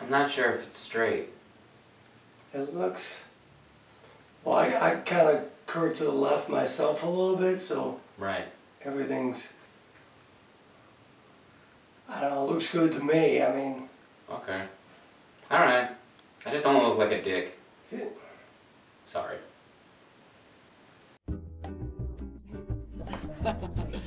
I'm not sure if it's straight. It looks, well, I, I kind of curved to the left myself a little bit, so Right. everything's, I don't know, looks good to me. I mean, Okay. Alright. I just don't want to look like a dick. Sorry. Bye.